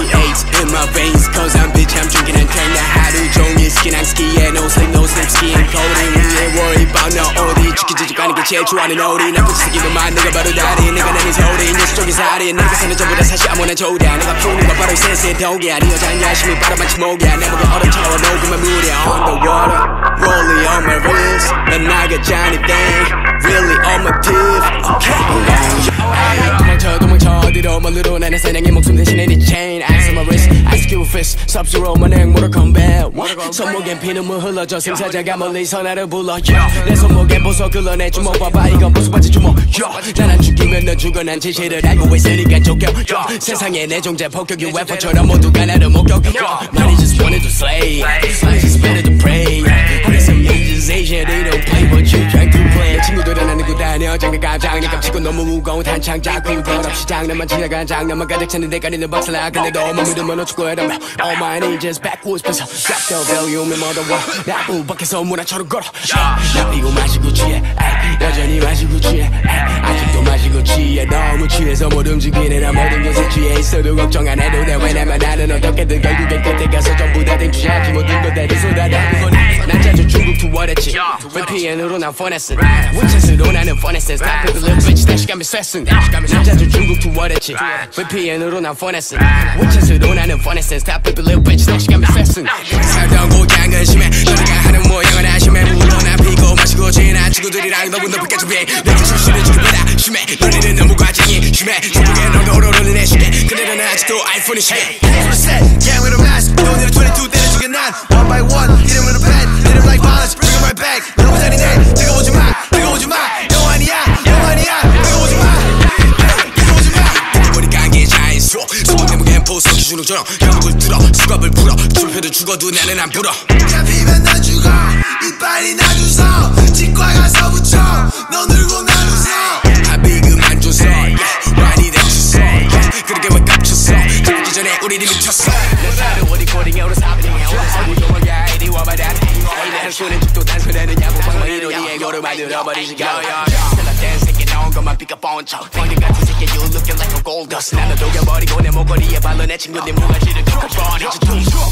58 in my veins Cause I'm bitch I'm drinking and tank 나 하루 종일 스킨 안 스키에 No sleep no sleep skiing coding 위에 worry about 너 어디 지키지지 가는 게 제일 좋아하는 놀이 난 굳이 쓰기만 내가 바로 다리 내가 내는 소리 녀석 쪽이 살이 내가 사는 전부 다 사실 아무나 좋다 내가 푸는 거 바로 센스의 독이야 네 여자는 열심히 빨아만 치목이야 내 목에 얼음처럼 녹으면 물이야 On the water rolling on my wrist 난 나가지 anything Really on my teeth Okay 도망쳐 도망쳐 어디로 멀리로 나는 사냥의 목숨 대신에 네 chain On my wrist Ice cube fist Sub-Zero 만행 Mortal Kombat 손목엔 피눈물 흘러져 승사자가 멀리서 나를 불러 yeah. 내 손목엔 보석 흘러내 주먹 봐봐 이건 보석 바지 주먹 yeah. 난안 죽이면 넌 죽어 난 진실을 알고 있으니까 쫓겨 yeah. 세상에 내 존재 폭격이 웨폰처럼 모두가 나를 목격 yeah. Money just wanted to slay I just wanted to pray Ninjas Asia they don't play but you trying to play 친구들은 안 듣고 다녀 장난감 장난감 치고 너무 무거운 한창 자꾸 덧없이 장난만 지나간 장난만 가득 찼는데 가리는 박살나 근데도 못 믿으면 어축구해라며 All my ninjas backwards 뺏어 Drop the volume and mother. war 나무 밖에서 문화처럼 걸어. 나 피고 마시고 취해 에이, 여전히 마시고 취해 에이, 아직도 마시고 취해. 너무 취해서 못 움직이네. 나 모든 것에 취해 있어도 걱정 안 해도 돼. 왜냐면 나는 어떻게든 결국엔 끝에 가서 전부 다 댕취하지. 모든 것들이 쏟아내고 난 자주 중국 투어했지 VPN으로 난 폰했음 위챗으로 나는 폰했음 Stop it little bitch 다시 가면 쐈음 난 자주 중국 투어했지 VPN으로 난 폰했음 위챗으로 나는 폰했음 Stop it little bitch 다시 가면 쐈음 살던 고향은 심해 너네가 하는 모양은 아심해 물러나 피고 마시고 지나 친구들이랑 너무 높게까지 비해 내게 출신은 지금보다 심해 너네는 너무 과정이 심해 중국에 너가 오르는 내 시대 근데 너는 아직도 아이폰이 심해 Gang with a mask, 너네는 22 때려 죽여 난 One by one, hit him with a pen Hit him like violence, 기준으로처럼 영국을 뚫어. 수갑을 풀어. 출표도 죽어도 나는 안 불어. 잡히면 난 죽어. 이빨이 나주서 치과 가서 붙여. 너 늘고 난 웃어 합의 그만 줘서. Yeah. 많이 yeah. 그렇게 왜 깝쳤어 잡기 전에 우리 이미 쳤어. 내 살은 어디 코딩에 오른 사업링에 오른 사고 용어가 이리 와봐라 내 손은 죽도 단순하는 야구 방망 이론이 애교를 만들어버리지. 야야야 새끼 나온 것만 삐까뻔 척 방금 같은 새끼 you looking like a gold dust 나는 녹여버리고 내 목걸이에 발로 내 친구들 무가지를 꺾어 뻔해져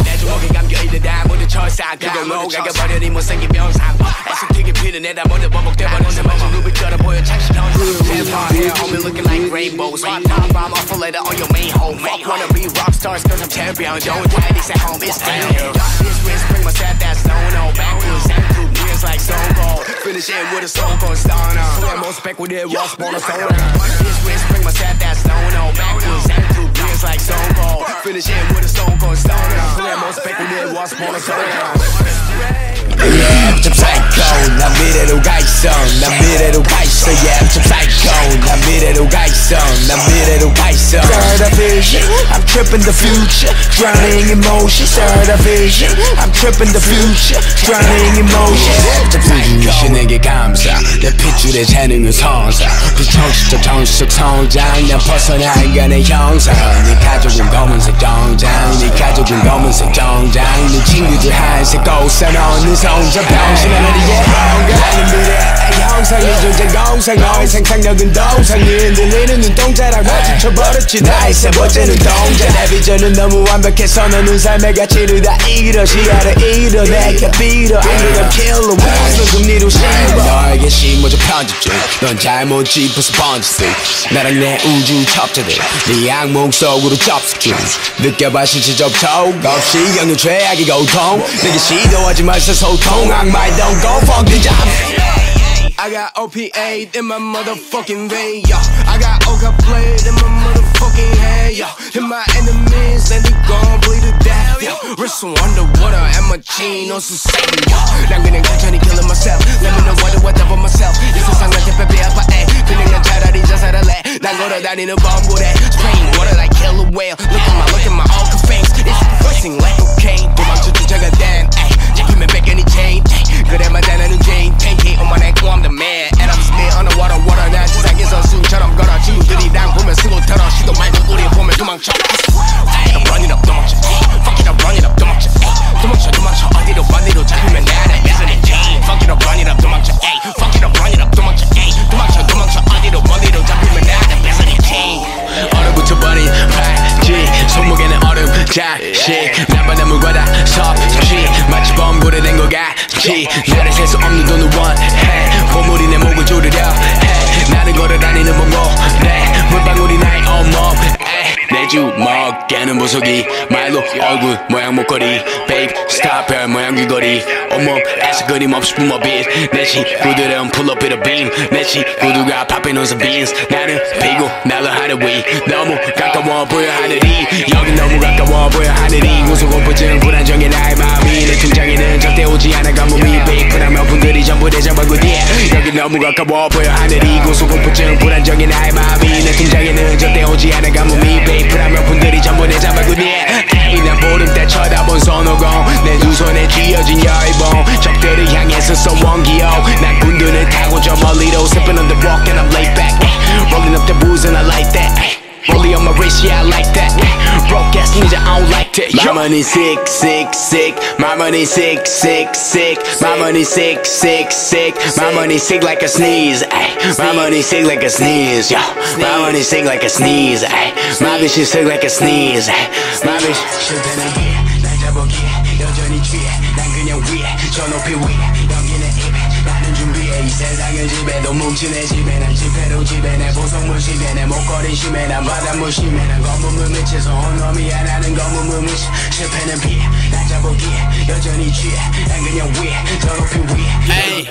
내 주먹에 감겨있는 다 모두 철사 그걸 녹아가버려 네 못생긴 병상 애석튀기 피는 내다 모두 버벅대버려 내 마치 루비처럼 보여 착시 현상 Vampire hair homie looking like rainbows Hot pop bomb off a letter on your main home Fuck wanna be rock stars cause I'm champion Don't try this at home it's down This wrist bring my set that stone on Backwards and through years like stone cold finish it with a song for a stoner. Slam on spec with that rock, born a stoner. This wrist, spring, my sad that stone on. Backwards, and through beers like so Finish it with a stone cold stunner So that most back with it was born a soda Yeah, I'm some psycho 난 미래로 가 있어 난 미래로 가 있어 Yeah, I'm some psycho 난 미래로 가 있어 난 미래로 가 있어 Start a vision I'm tripping the future Drowning in motion Start a vision I'm tripping the future Drowning in motion 부주시 내게 감사 내 핏줄의 재능은 성사 비정식적 정식 성장 난 벗어나가는 형상 네 가족은 검은색 정장 네 가족은 검은색 정장 네 친구들 하얀색 옷사 너는 성장 병신 하나리의 나는 미래. 형상 네 존재 공상 너의 생산력은 동상 네 흔들리는 눈동자랑 멈춰버렸지. 나의 세 번째 눈동자. 내 비전은 너무 완벽해서 너는 삶의 가치를 다 잃어 시야를 잃어 내가 빌어 아무런 킬러. 무슨 금리로 씹어 너에게 심어줘 편집줄 넌 잘못 짚어서 번지스 나랑 내 우주 첩자들. 네 악몽 속으로 접수 느껴봐 신체 접촉 없이 영유 죄악의 고통 내게 시도하지 말서 소통 악마의 don't go fuck the job I got OPA in my motherfucking vein, yo. I got Oka played in my motherfucking head, yo. And my enemies, then they gon' bleed to death, yo. Wrist underwater and my chain on sustain, yo. 난 그냥 천천히 killing myself. Let me know what do I do for myself. 이 세상한테 빼빼아파, 에. 그냥 난 차라리 자살할래. 난 걸어다니는 범고래. Spraying water like killer whale. Look at my, look at my Oka face. It's pressing like cocaine. 도망쳐 쫓아가 damn, 에. 잡히면 뺏겨니 chain, 에. 그래만 나는 Jane, tanky on my neck, I'm the man. And I'm spit on the water, water. 난 세상에서 수처럼 걸어. 친구들이 난 보면 쓰 주먹에는 보석이 말로 얼굴 모양 목걸이. Babe stop 별 모양 귀걸이. 온몸에서 끊임없이 뿜어빛 내 친구들은 pull up with a beam. 내 친구들과 popping on some beans. 나는 피고 날로 하늘 위 너무 가까워 보여 하늘이. 여기 너무 가까워 보여 하늘이. 고소공포증 불안정해 나의 마음이. 내 통장에는 절대 오지 않아 가뭄이. 베이프라면 분들이 전부 내 잡아고 뒤에 여기 너무 가까워 보여 하늘이. 고소공포증 불안정해 나의 마음이. 내 통장에는 절대 오지 않아 가뭄이. 베이프라면 분들이 전부 내 잡아고 뒤에 에이 난 보름대 쳐다본 손오공 내 두 손에 쥐어진 여의봉 적들을 향해서 쏘원 기억 난 군들을 타고 저 멀리로 sipping on the walk and I'm laid back I don't like that. My money sick, sick, sick. My money sick, sick, sick. My money sick, sick, sick. My money sick like a sneeze. Ay. My money sick like a sneeze, yo. My money sick like a sneeze. Ay. My bitch is sick like a sneeze. Ay. My bitch. 실패는 위에, 날 잡아기에 여전히 취해. 난 그냥 위에, 저 높이 위에. 세상을 지배도 뭉친 내 집에 난 지폐로 지배 내 보석물 시배 내 목걸이 심해 난 바닷물 심해 난 검은물 밑에서 온 놈이야 나는 검은물 밑 실패는 피해 난 잡아기에 여전히 취해 난 그냥 위에 저 높이 위에 Hey,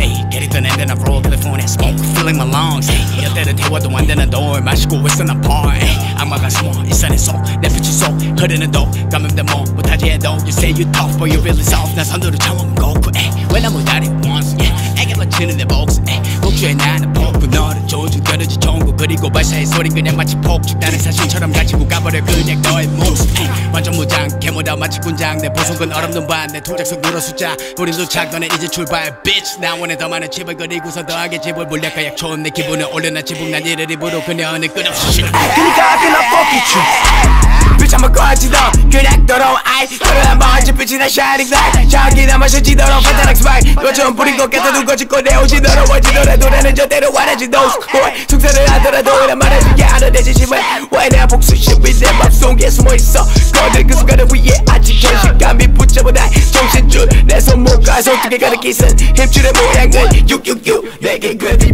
hey, get it done and then I roll California smoke, filling my lungs. Hey, 여태를 태워도 안 되는 돌 마시고 있어 난 bar. Hey, 악마가 숨어 이 산에 속내 빛이 속 흐르는 도 감염된 몸 못하지 해도 You say you tough but you really soft 난 선두를 처음 고ku. Hey, when I'm with it once. Yeah, 애게 맞추는 내. Hey, 복주에 나는 복구 너를 조준 겨루지 종구 그리고 발사의 소리 그냥 마치 폭죽. 나는 사실처럼 가지고 가버려 그냥 너의 몫. Hey, 완전 무장 개모다 마치 군장. 내 보석은 얼음눈 반내 통장 속 누러 숫자. 우린 도착 너네 이제 출발 bitch. 나 원해 더 많은 집을 그리고서 더하게 집을 물약과 약초는 내 기분을 올려놔 지붕 난 이를 입으로 그녀는 끝없이 싫어 그니까 그나 fuck you bitch I'ma 꺼지 너 그냥 더러운 아이 너를 한 번쯤 빛이 나 shining light 저기 나 마셔지도록 판타락 스파이. 너좀 뿌리고 깨서 두고 짓고 내 옷이 더러워지더라 노래는 저대로 완해진 those boy 숙사를 하더라도 이란 말해주게 하는 내 진심을 왜 내가 복수심이 내 맘속에 숨어있어? 거들 그 순간을 위해 아직 현실감이 붙잡아 날 정신줄 내 손목과 손등에 가득 기승 힘줄의 모양은 666 내게 그리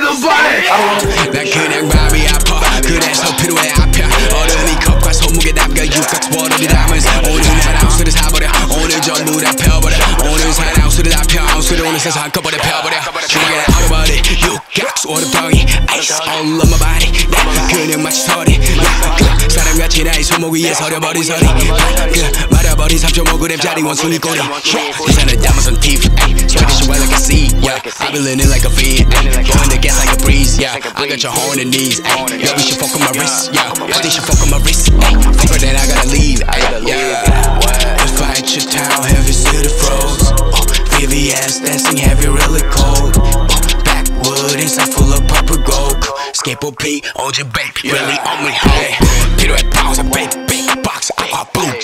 ninja with nobody. 난 그냥 마음이 아파 그래서 필요해 아파 얼음이 컵과 손목에 담겨 육각 워름이 담으면서 오늘 사나우스를 사버려 오늘 전부 다 펴버려 오늘 사나우스를 다 펴. 수를 오늘 세상 한꺼번에 펴버려 주먹에 얼어버린 육각 워름덩이 Ice all on my body 나 그냥 마치 서리 나 그 사람같이 나의 손목 위에 서려버린 서리 그 말아버린 3.5g짜리 원숭이 꼬리 이 산을 담아선 TV Spread it like a seed yeah I be living like a fiend going to gas like a breeze yeah I got your horn and knees ay. Yo, we should fuck on my wrist yeah I think should fuck on my wrist ay. Triple P, OG baby, yeah. really on me, hey. Quiero esta pausa, baby, box, I, I boom.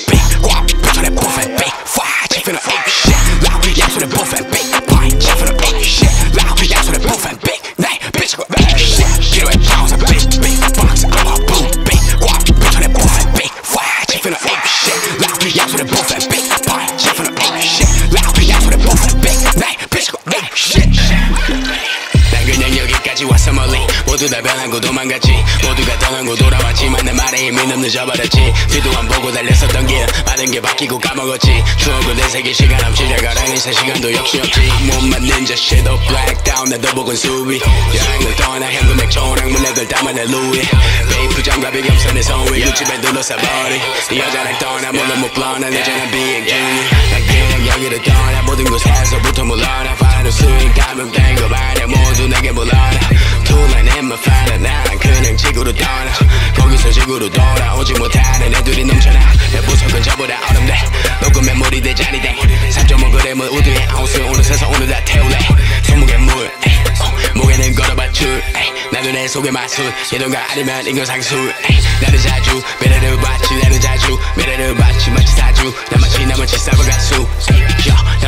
모두 다 변하고 도망갔지. 모두가 떠나고 돌아왔지만 내 말에 힘이 는 늦어버렸지. 뒤도 안 보고 달렸었던 길 많은 게 바뀌고 까먹었지. 추억을 내세계 시간 없이 자가랑이 세 시간도 역시 없지. 못 맞는 black down 나도 보건 수비 여행을 떠나 향후 맥초랑 문화들 담아내 루이. 베이프 장갑이 겸손해 성위. 유치에 둘러싸버리. 이 여자랑 떠나 물론 못 불러나. 여자는 비행 중이 길 여기를 떠나 모든 곳에서부터 물러나 바로 수익 감염 된거 말해 모두 내게 물러나. Tonight in my final 난 그냥 지구로 떠나. 거기서 지구로 돌아오지 못하는 애들이 넘쳐나. 내 부석은 저보다 어렵네. 녹음 메모리 돼 잔이 돼 3.5g을 우드에 아웃스 오늘 세상 내 속의 마술. 예능가 아니면 인간상술 나는 자주 미래를 봤지 나는 자주. 미래를 봤지 마치 사주. 나 마치 나머지 싸고 가수.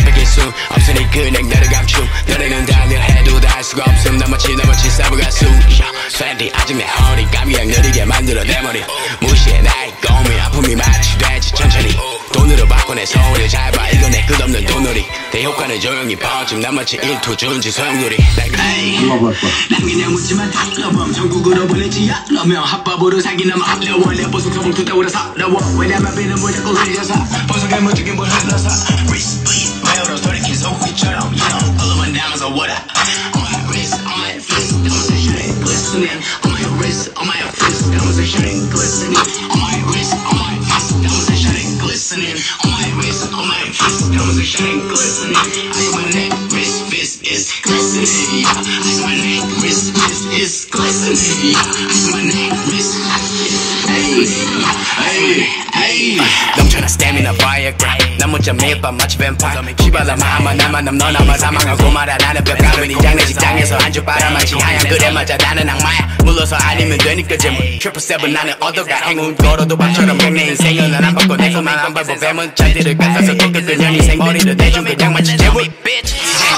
뺏길 수. 없으니 그냥 나를 감춤. 너네는 다며 해도 다 할 수가 없음. 나 마치 나머지 싸고 가수. 팬티 아직 내 허리 감이 양 느리게 만들어 내 머리. 무시해 나의 고민 아픔이 마치 내 효과는 조용히 퍼짐 나 마치 일투 준지 소용돌이 난 그냥 묻지만 달러범 전국으로 보내지 않으며 합법으로 사기나마 합려워 내 보석 소봉 투다우려 서러워 왜냐면 비는 물 자꾸 흘려서 보석에 묻히긴 물 흘러서 Wrist bleed 배우로 돌이킨 소고기처럼 You know all of my diamonds are water On my wrist, on my fist diamonds are shining glistening On my wrist, on my fist diamonds are shining glistening Off comes a shine glistening. I my neck, wrist, fist is glistening. Yeah. I my neck, wrist, fist is glistening. Yeah. I my neck, wrist, fist is glistening. Yeah. Hey, hey 스태미나 fire 난 문자 매일 밤 마치 뱀파이어 시발라 마마 나만 남 너나만 사망하고 말아 나는 벽가면 이장 내 직장에서 안주 빨아마치 하얀 그래 맞아 나는 악마야 물러서 아니면 되니까 제물 트리플 세븐 나는 얻어가 행운 걸어도 밥처럼 내 인생은 난안 바꿔 내 것만 안 밟고 뱀은 차디를 깎아서 깨끗한 년 인생 머리를 대준 그냥 마치 제물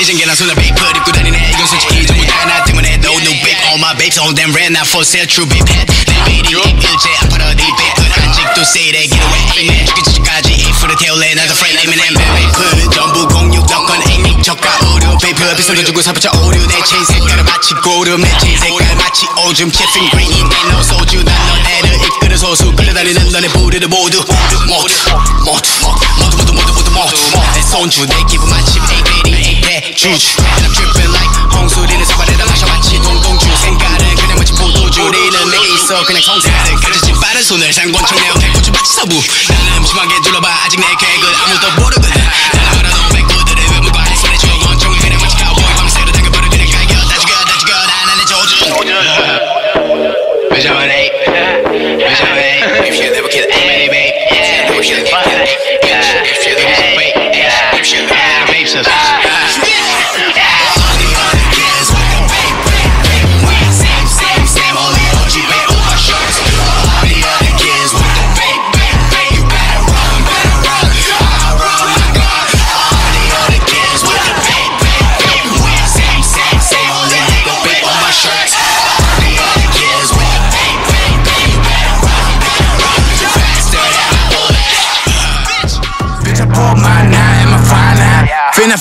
이젠 계란 손에 베이퍼 입고 다니네 이건 솔직히 전부 다 나 때문에 No new babe All my babes all them ran out for sale true babe 내 미리 일제 아파라 네 babe 아직도 say that get away. Amen. 죽기 전까지 이프를 태울래 나도 friend Eminem 베이퍼는 전부 공육 덕건 앵익 저가 오류 베이퍼 비싼 돈 주고 사부자 오류 내 체인 색깔은 마치 고름 내 체인 색깔 마치 오줌 green 내 no 소주 난 너네를 이끄는 소수 끌려다니는 너네 부류를 모두 모두 모두 모두 모두 모두 모두 모두 모두 내 손주 내 기분 마치 에이베리 대주주 And I'm tripping like 홍수리는 사발에다 마셔 마치 동동주 생각은 우리는 내게 있어 그냥 성사를 가지지 빠른 손을 상권총 내어 대고주 마치 서부. 나는 심하게 둘러봐. 아직 내 계획을 아무도 모르거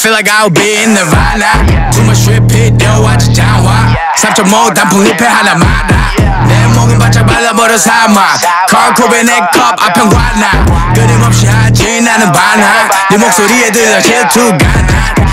feel like I'll be in Nirvana. Watch it down, why? 3.5 단풍 잎에 하나마다. 내 목은 바짝 발라버려 사막. 컬컵에 내컵 앞편 관나. 끊임없이 하지, 나는 반항. 네 목소리에 들려 질투가 나.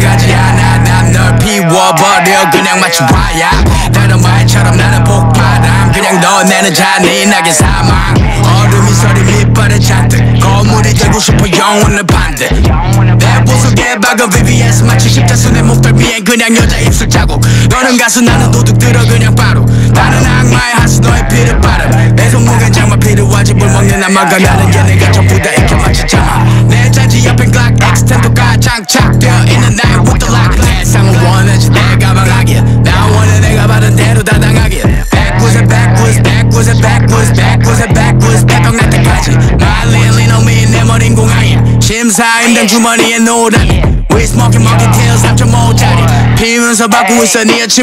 돌아가지 않아. 난 널 비워버려, 그냥 마치 와야. 다른 말처럼 나는 폭발함. 그냥 너내는 잔인하게 사망. 얼음이 서리 밑발에 잔뜩. 거물이 되고 싶어 영혼을 반대 내 보석에 박은 VVS 마치 십자수 내 목덜 위엔 그냥 여자 입술 자국 너는 가수 나는 도둑 들어 그냥 바로 나는 악마의 하수 너의 피를 바람 내 손목엔 장마 필요하지 물 먹는 악마가 나는 얘네가 전부 다 이렇게 마치 자마 내 자지 옆엔 글락 엑스텐도가 장 착되어 있는 나 의 woodlock 세상은 원하지 내가 망하길 나 원해 내가 받은 대로 다 당하길 Backwards and backwards backwards and backwards backwards and backwards 대병 날 때까지 말린 리노미 내 머린 공항이야 심사임당 주머니에 노란 We smoking monkey tails 3.5짜리 피면서 받고 있어 네 몽하지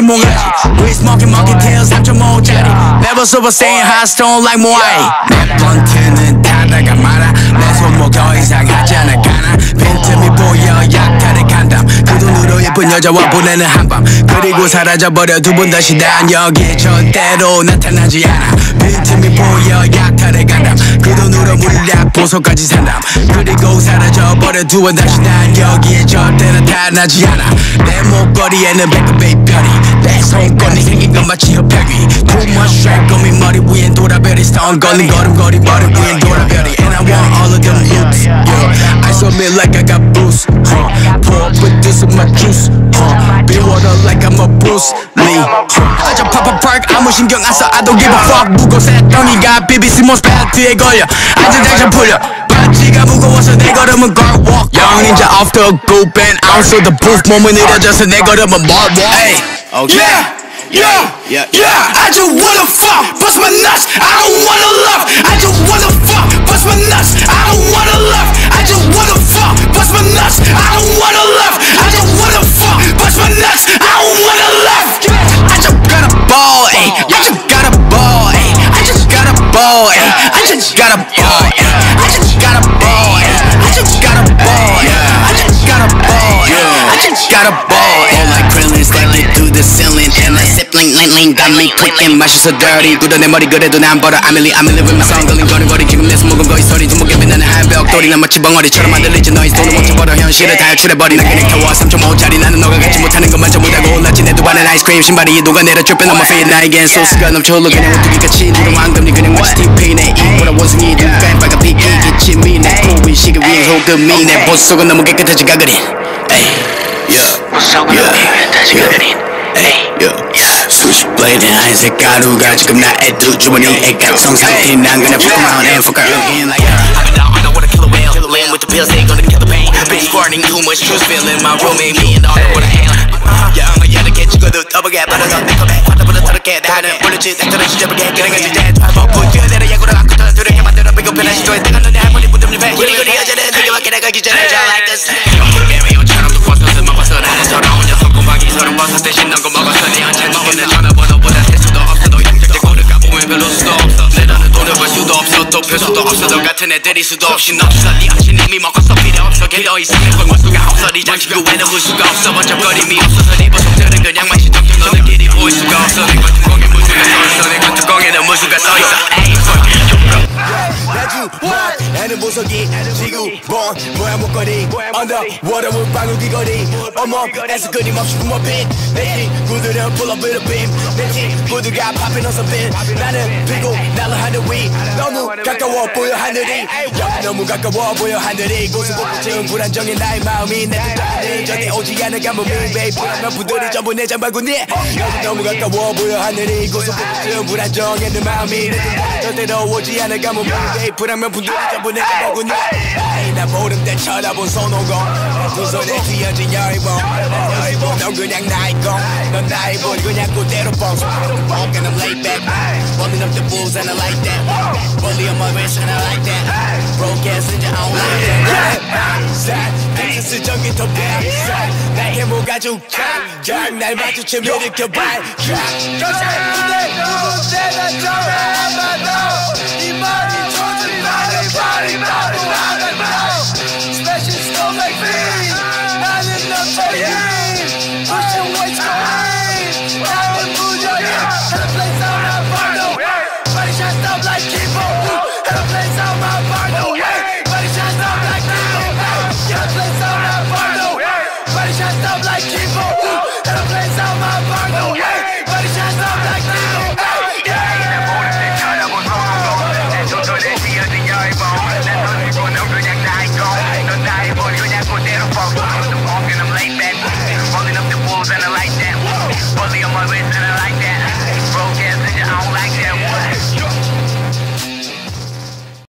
We smoking monkey tails 3.5짜리 Never sober staying hot stone like Moai. 내 번트는 타다가 말아. 내 손목 더 이상 하지 않아 가나. 빈틈이 보여 약탈의 간담. 그 돈으로 예쁜 여자와 보내는 한밤. 그리고 사라져버려 두번 다시 난 여기에 절대로 나타나지 않아. 빈틈이 보여 약탈의 간담. 그 돈으로 물약 보석까지 산담. 그리고 사라져버려 두 번 다시 난 여기에 절 대 나타나지 않아 내 목걸이에는 백급의 별이 내 손건이 생긴 건 마치 협박이 Too much stress 거미 머리 위엔 돌아 보라별이 stone 걸린 걸음걸이 머리 위엔 도라별이 And I want all of them loops yeah. I submit like I got boost huh. Pour up with this in my juice huh. Be water like I'm a Bruce Lee huh. 아저 pop park 아무 신경 안 써 I don't give a fuck 무거새 덩이가 BBC 모스 팬트에 걸려 앉은 장전 풀려 바지가 무거워서 내 걸음은 guard walk Young ninja off the goop and out of the booth 몸은 느려져서 내 걸음은 bar walk hey. Okay. Yeah, Yeah. yeah, I just wanna fuck, bust my nuts. I don't wanna love. I just wanna fuck, bust my nuts. I don't wanna love. I just wanna fuck, bust my nuts. I don't wanna love. I just wanna fuck, bust my nuts. I don't wanna love. I just got a ball, ayy. I just got a ball, ayy. I just got a ball, ayy. I just got a ball, Got a ball. All like Krillin stacking through the ceiling. And I sip lean lean lean got me clicking. 맛이 so dirty. 굳어 내 머리 그래도 난 벌어 I'm really I'm really with my song. 걸린 거리거리. 지금 내 손목은 거의 소리. 두목에 빛나는 한벽 돌이 난 마치 벙어리처럼 만들리지. 너희 돈을 멈춰버려. 현실을 다 유출해버리 난 그냥 태워. 3.5짜리. 나는 너가 갖지 못하는 것만 전부 다 골랐지. 내 두 발엔 아이스크림 신발이 녹아내려 쭉 빼놓은 my feet 나에겐 소스가 넘쳐 흘러 그냥 오뚜기같이. 누른 왕금리 그냥 마치 TP 내 입보다 원숭이. 눈가엔 빨간 빛이 기침이. 내 코위 시계 위에 호금이. 내 보스 속은 너무 깨끗하지 가그린. 에이 yeah 수십 블레이드 하얀색 가루가 지금 나의 두 주머니 애각성 상태 난 그냥 fuck around and fuck again like I've been down, I know what a killer whale Laying with the pills, they gonna kill the pain Bitch squirting too much juice Feeling my roommate, me and all know what I am Yeah, I'm a yellow cat, 죽어도 더블게 받아서 내 컵에 화나보다 털을게 나는 물리지 닥터는 시접을게 그냥 가지 대 바보 뛰어내려 야구를 안고 던 두렵게 만들어 배고프나 시도해 내가 너네 할머니 부dum님 배 구리구리 여자는 되게 밖에 나가기 전에 저 like a snake 먹었어 나는 돌아온 녀석 꼬박이 서른 버섯 대신 넌거 먹었어 네 언제 먹었네 전화번호보다 셀 수도 없어 너 영적대 꼴을 까보면 별로 수도 없어. 내 너는 돈을 벌 수도 없어. 또별 수도 없어. 너 같은 애들이 수도 없이 넘쳐 네 아침 이미 먹었어. 필요 없어. 걔너 있으면 꼴볼 수가 없어. 네 장식 외에는 볼 수가 없어. 번쩍거림이 없어서 네 보석들은 그냥 맛이 덮여 너네끼리 보일 수가 없어. 내 겉뚜껑에 무수가 써있어. 내 겉뚜껑에는 무수가 써있어. 에이 나는 보석이 지구본 모양 목걸이 underwater 물방울 귀걸이 어머 에서 끊임없이 뿜어빛 내 친구들은 pull up with a beam 내 친구들과 popping on some beat 나는 피고 날아 하늘 위 너무 가까워 보여 하늘이. 야, 너무 가까워 보여 하늘이. 고소공포증 불안정해 나의 마음이 내 뜻대로는 절대 오지 않을 가뭄이. babe 불안한 부들이 전부 내 잠바구니 너무 가까워 보여 하늘이. 고소공포증 불안정해 내 마음이 내 뜻대로 절대로 오지 않을 가뭄이. 불안한 부들이 전부 내 내가 먹은 나 모름 때 쳐다본 손오공 두 손에 쥐어진 열봉 열봉 넌 그냥 나의 공넌 나의 볼 그냥 그대로 뻥 Walk and I'm laid back Bumming up the bulls and I like that Bully on my wrist and I like that Broke ass in the own like that 댄스 정이 더 back 나의 뭐가 좀강날 마주치면 일으켜봐 조상 그대 누구 때가 좋아 아마도 이 머리 nada, nada, nada.